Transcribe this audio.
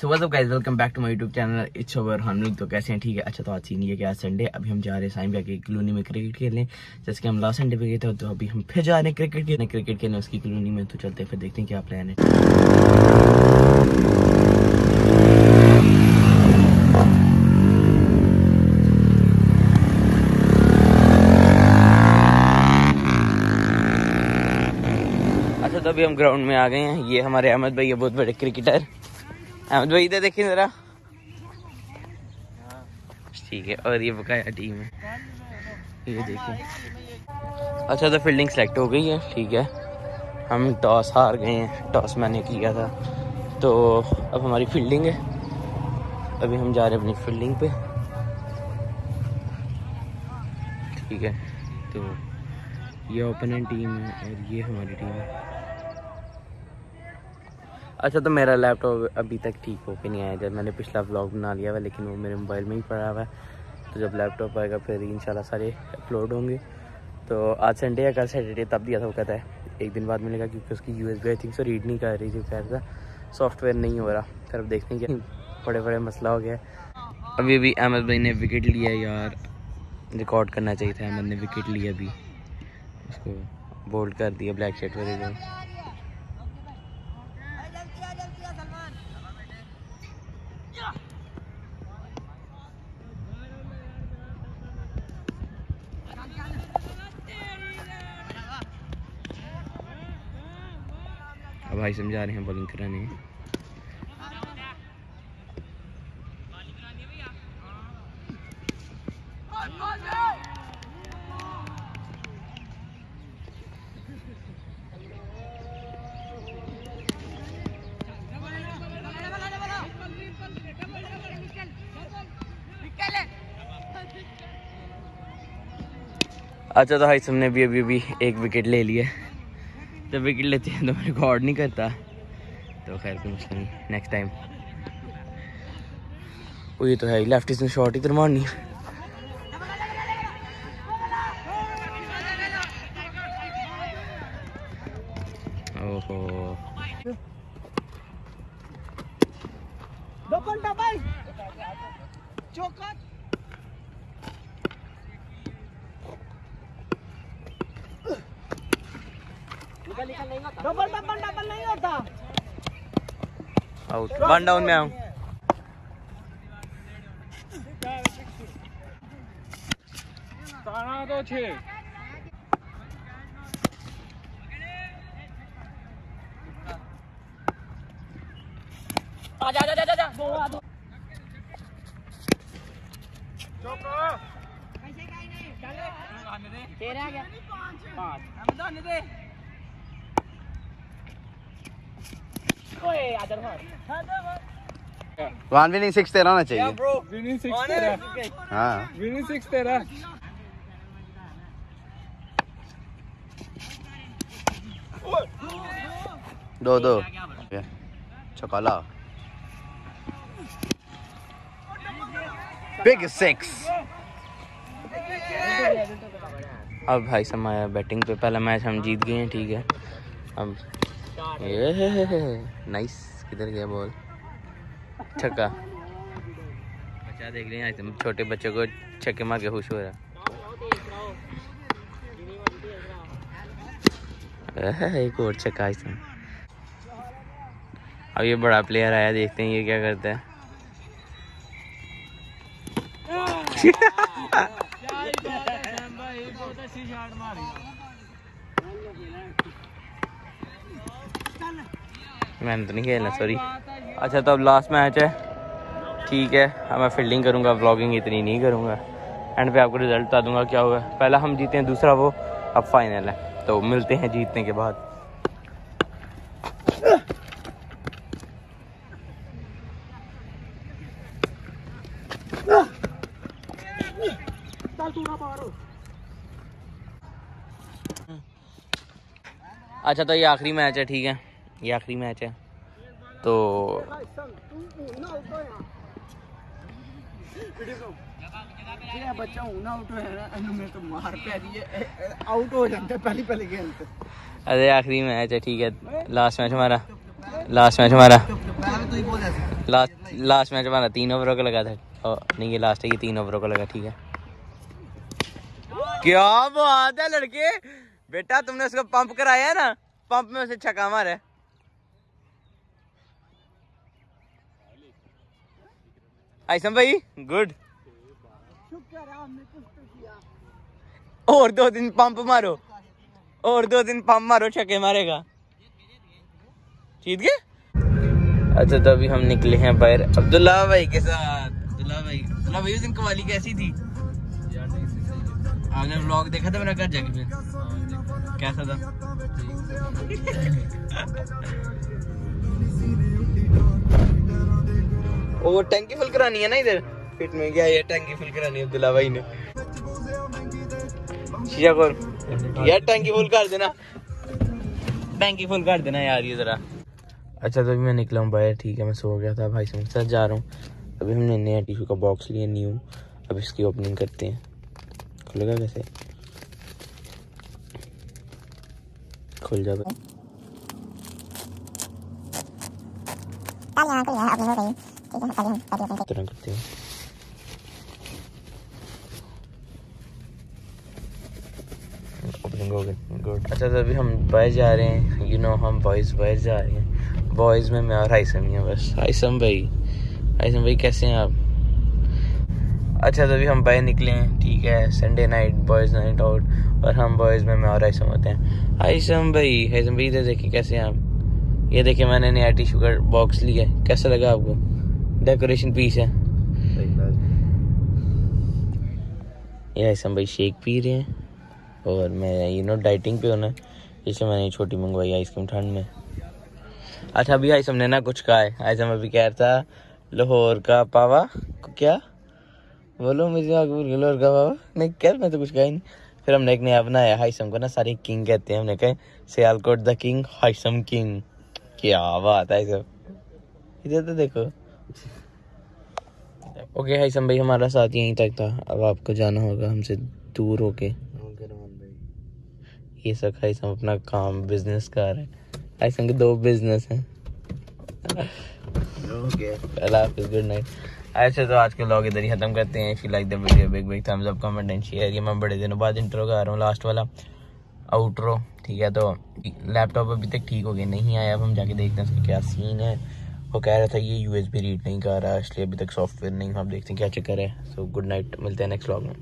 So up guys welcome back to my YouTube channel it's over हम लोग तो कैसे हैं? ठीक है? अच्छा तो आज सीन ये कि आज संडे अभी हम जा रहे हैं साइम के कॉलोनी में क्रिकेट खेलने। जैसे कि हम लास्ट संडे पे गए थे तो अभी हम फिर जा रहे हैं क्रिकेट खेलने। क्रिकेट खेलने उसकी कॉलोनी में तो चलते हैं, फिर देखते हैं क्या प्लान है। अच्छा तो अभी हम ग्राउंड में आ गए हैं। ये हमारे अहमद भाई ये बहुत बड़े क्रिकेटर अहमद भाई इधर देखिए जरा। ठीक है और ये बकाया टीम है। ये देखिए अच्छा तो फील्डिंग सेलेक्ट हो गई है ठीक है। हम टॉस हार गए हैं टॉस मैंने किया था। तो अब हमारी फील्डिंग है। अभी हम जा रहे हैं अपनी फील्डिंग पे। ठीक है। तो ये ओपोनेंट टीम है और ये हमारी टीम है। अच्छा तो मेरा लैपटॉप अभी तक ठीक होके नहीं आया। जब मैंने पिछला व्लॉग बना लिया हुआ, लेकिन वो मेरे मोबाइल में ही पड़ा हुआ है। तो जब लैपटॉप आएगा, फिर इंशाल्लाह सारे अपलोड होंगे। तो आज संडे या कल सैटरडे तब दिया था वो कहता है। एक दिन बाद मिलेगा, क्योंकि उसकी U S I think so read नहीं कर रही थी कह रहा था सॉफ्टवेयर नहीं हो रहा, फिर अब देखते हैं बड़े बड़े मसला हो गया अभी अभी अहमद भाई ने विकेट लिया यार। रिकॉर्ड करना चाहिए था अहमद ने विकेट लिया अभी। उसको बोल्ड कर दिया ब्लैक शर्ट वाले भाई समझा रहे हैं बॉलिंग कराने। अच्छा तो भाई हमने भी अभी अभी एक विकेट ले लिया जब विकेट लेते हैं तो मैं रिकॉर्ड नहीं करता। तो खैर, कोई मसला नहीं। नेक्स्ट टाइम वो ये तो है लेफ़्ट इसने शॉट इधर मारनी ओहो। डबल डबल चौका डबल डबल डबल नहीं होता आउट वन डाउन में आऊँ तो छे आजा आजा आजा आजा दो आ दो चौका कैसे कहीं नहीं चले आने दे तेरे आ गया पाँच हम आने दे वन विनिंग सिक्स तेरा होना चाहिए। विनिंग सिक्स तेरा हाँ। विनिंग सिक्स तेरा दो दो। चौकाला। बिग सिक्स अब भाई सब बैटिंग पे पहला मैच हम जीत गए हैं ठीक है। अब नाइस किधर गया बॉल छक्का। बच्चा देख रहे हैं तुम छोटे बच्चों को छक्के मार के खुश हो रहा। है एक और छक्का इसमें अब ये बड़ा प्लेयर आया देखते हैं ये क्या करता है। मैंने तो नहीं खेलना सॉरी अच्छा तो अब लास्ट मैच है। ठीक है, अब मैं फील्डिंग करूँगा ब्लॉगिंग इतनी नहीं करूँगा। एंड पे आपको रिज़ल्ट बता दूँगा क्या हुआ पहला हम जीते हैं, दूसरा वो, अब फाइनल है। तो मिलते हैं जीतने के बाद। अच्छा तो ये आखिरी मैच है, ठीक है। ये आखिरी मैच है। तो अरे, आखिरी मैच है, ठीक है। लास्ट मैच हमारा। लास्ट मैच हमारा। लास्ट लास्ट मैच हमारा। तीन ओवरों का लगा था। नहीं, ये लास्ट है ये तीन ओवरों का लगा, ठीक है। क्या बात है, लड़के। बेटा, तुमने उसको पंप कराया ना? पंप में उसे छका मारा है। आइसम भाई? गुड और दो दिन पंप मारो। और दो दिन पंप मारो छक्के मारेगा। जीत गए? अच्छा तो अभी हम निकले हैं बाहर। अब्दुल्ला भाई के साथ। अब्दुल्ला भाई। अब्दुल्ला भाई उस दिन कवाली कैसी थी? आपने व्लॉग देखा था मेरा घर जाके फिर? कैसा था? वो टैंकी फुल करानी है ना इधर? फिट में गया ये टैंकी फुल करानी है अब्दुल्ला भाई ने। शीशा खोल यार टैंकी फुल कर देना। टैंकी फुल कर देना यार ये जरा। अच्छा तो अभी मैं निकला हूँ बाहर, ठीक है, मैं सो गया था, भाई से साथ जा रहा हूँ। अभी हमने नया टिश्यू का बॉक्स लिया न्यू अब इसकी ओपनिंग करते हैं। खुलेगा कैसे? खुल जाएगा तरह करते हैं गुड अच्छा तो अभी हम बाहर जा रहे हैं यू नो हम बॉयज़ बाहर जा रहे हैं बॉयज़ में मैं और हाइसम ही हैं बस हाइसम भाई हाइसम भाई कैसे हैं आप अच्छा तो अभी हम बाहर निकले हैं ठीक है Sunday night boys night out और हम बॉयज़ में मैं और हाइसम होते हैं हाइसम भाई हाइसम भाई इधर देखिए कैसे हैं आप ये देखिए मैंने नया टिश्यू का बॉक्स लिया है कैसा लगा आपको डेकोरेशन पीस है। ये हाइसम भाई शेक पी रहे हैं। और मैं यू नो डाइटिंग पे हूँ ना इसलिए मैंने छोटी मंगवाई आइसक्रीम ठंड में। अच्छा अभी आइसम ने ना कुछ कहा है। आइसम अभी कह रहा था लाहौर का पावा क्या? बोलो मुझे लाहौर का पावा। नहीं क्या मैं तो कुछ कहा ही नहीं। फिर हमने एक नया बनाया हाइसम को ना सारे किंग कहते हैं। हमने कहा सियालकोट द किंग हाइसम किंग। क्या बात है सब इधर तो देखो। ओके हाइसम भाई हमारा साथ यहीं तक था। अब आपको जाना होगा हमसे दूर होके। ये सब हाइसम अपना काम बिज़नेस कर रहे हैं। हाइसम के दो बिज़नेस हैं। अल्लाह हाफिज गुड नाइट अच्छा तो आज के व्लॉग इधर ही खत्म करते हैं। If you like the video big big thumbs up comment and share ये मैं बड़े दिनों बाद इंट्रो कर रहा हूँ लास्ट वाला आउटरो ठीक है? तो लैपटॉप अभी तक ठीक हो गया नहीं आया। अब हम जाके देखते हैं उसका क्या सीन है। वो कह रहा था, ये यूएसबी रीड नहीं कर रहा, इसलिए अभी तक सॉफ्टवेयर नहीं, हम देखते हैं क्या चक्कर है. सो गुड नाइट मिलते हैं नेक्स्ट व्लॉग में।